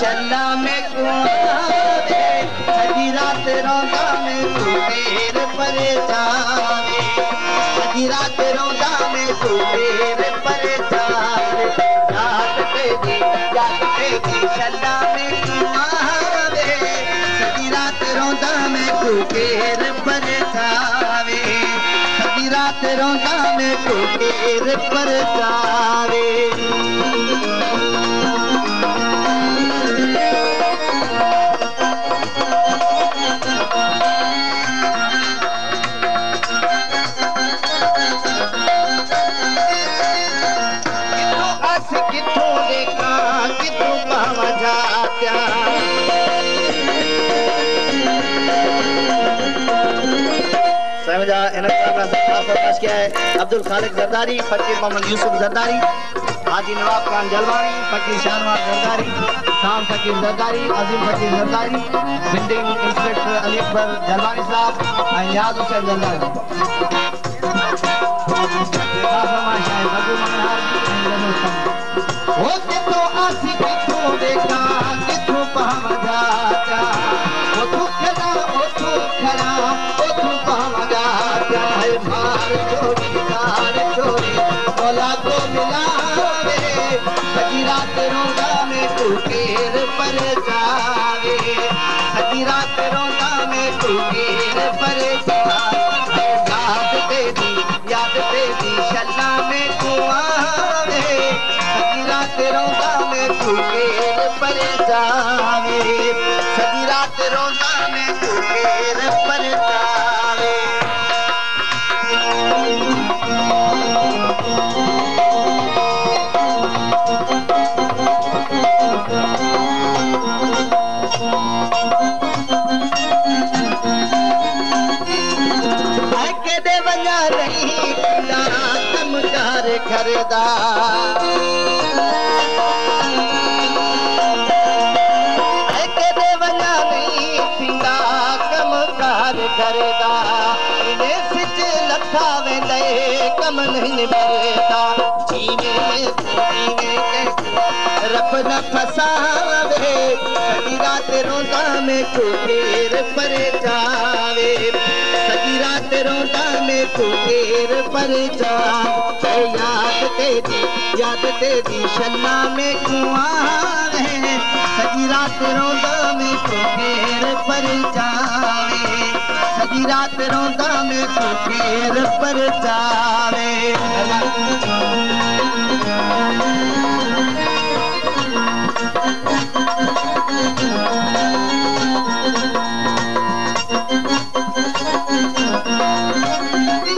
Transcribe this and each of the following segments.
शला में कुआरे। सजी रात रोंदा में तू तेर परेशान। सजी रात रोंदा में तू याद तेरी शला में कुआरे। सजी रात रोंदा में तू तेर परेशान। सजी रात रोंदा में तू तेर परेशान अब्दुल खालिक जरदारी, फकीर मोहम्मद यूसुफ जरदारी, हाजी नवाब खान जलवानी, फकीर शाहनवाज जरदारी, शाम फकीर जरदारी, अजीम फकीर जरदारी बिल्डिंग इंस्पेक्टर अली अकबर जलवानी साहब ऐं नियाज़ हुसैन जरदारी। पर सजी रात रोंदा पर याद तेरी याद तेरी शला में कुआवे। सजी रात रोंदा में केर पर जावे सजी रात रोंदा पर कमकार सिच लथा कम नहीं निभरदा जीवे में जीवे के रब न फसावे सॼी राति रोंदा में को केर पर जावे। सॼी राति रोंदा में को केर पर जावे याद तेरी याद तेरी शला में कुआँ है सॼी राति रोंदा में केर पर जावे सॼी राति रोंदा में केर पर जावे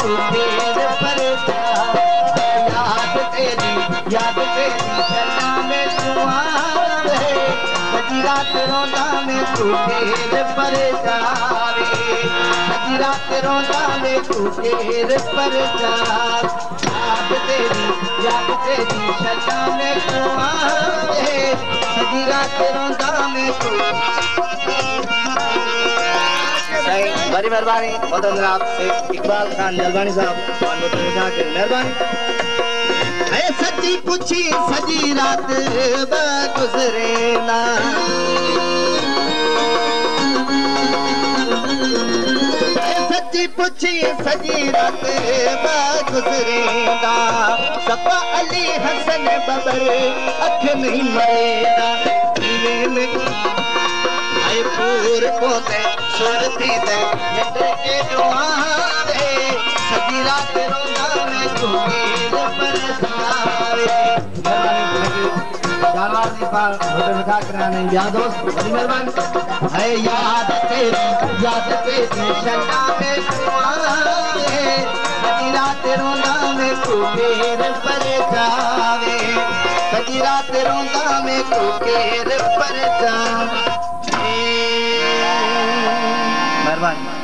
तू देर पर याद तेरी याद तेरी शला में तू आवे सजी रात रोज़ा में तू देर पर तू देर पर याद तू आवे सजी रात रोज़ा में बड़ी मेहरबानी। जनाब शेख इकबाल खान जलवानी साहब। मेहरबानी। है सच्ची पुछी सजी रात गुज़रे ना। पुछी सजी रात ब गुज़रेंदा सफ़ा अली हसन बबर अख नहीं मरेंदा پور سڄي رات روندا ۾ تون ڪير پرساوي. جانوار جي پاڻ هوٽل مٺا ڪراني ٻيا دوست وڏي مهرباني. هي ياد تيري ياد تيري شنا ۾ سئاوي سڄي رات روندا ۾ تون ڪير پرساوي. سڄي سڄي رات روندا ۾ تون ڪير پر जा महिरबानी